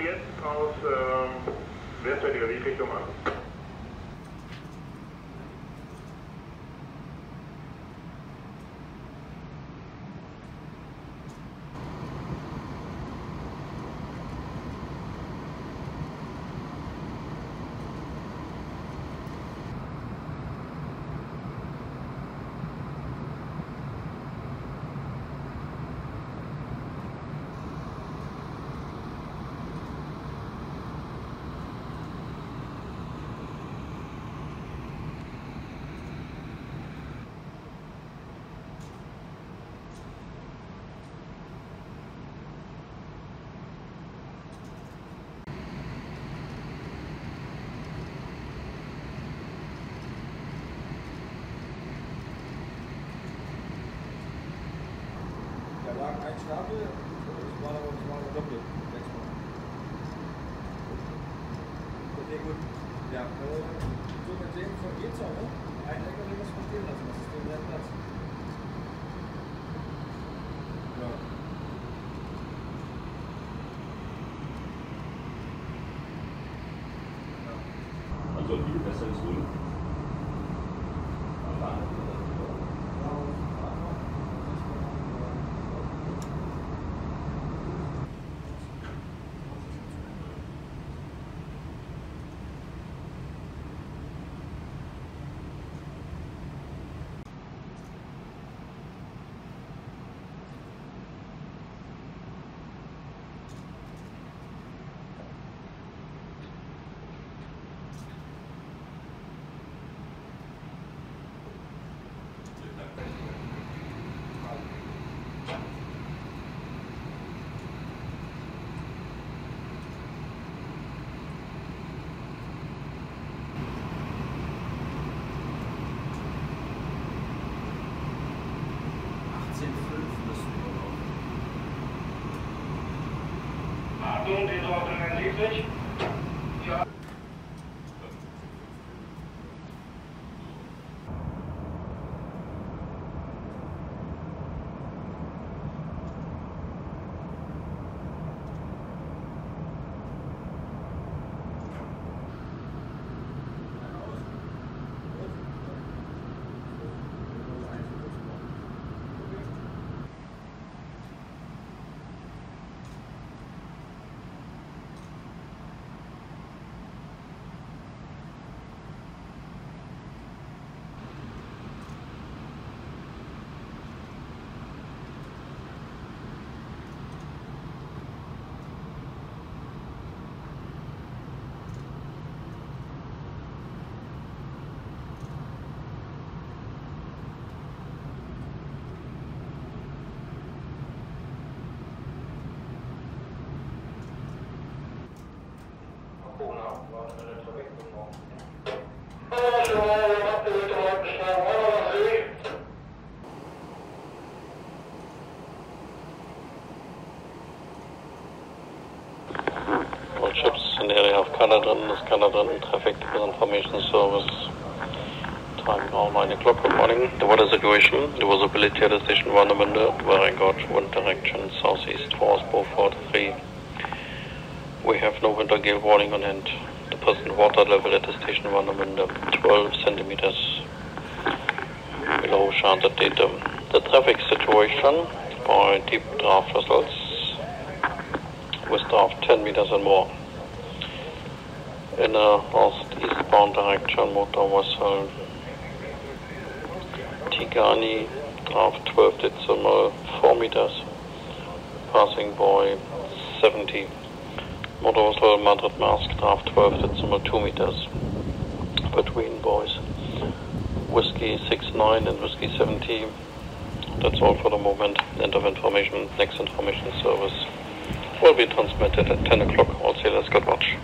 jetzt aus ähm, westwärtiger Siegrichtung an. Da lag ein Stapel, das war aber das war Mal. Okay, gut. Ja, äh, so mit dem von geht's auch, ne? Ein LKW muss man stehen lassen, das ist sein Platz. Ja. All ships in the area of Kadetrinne, this Kadetrinne Traffic Information Service. Time now 9 o'clock, good morning. The weather situation, the visibility at the station Warnemünde, very good, wind direction southeast force Beaufort 3. We have no winter gale warning on hand. Present water level at the station one Warnemünde, 12 centimeters below charted datum. The traffic situation by deep draft vessels with draft 10 meters and more. In a northeastbound direction, motor vessel Tigani, draft 12 decimal 4 meters, passing by 70. Motor vessel Madrid Maersk, draft 12 decimal 2 meters, between boys. Whiskey 69 and Whiskey 70. That's all for the moment. End of information. Next information service will be transmitted at 10 o'clock. All sailors, good watch.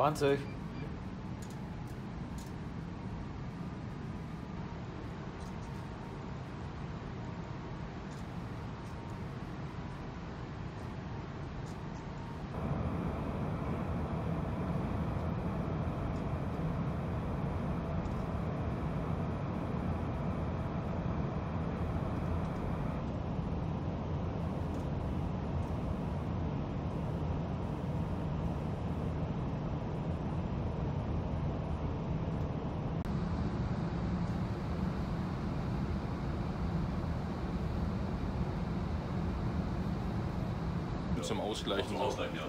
20. Zum Ausgleichen. Zum. Ausgleichen? Ja,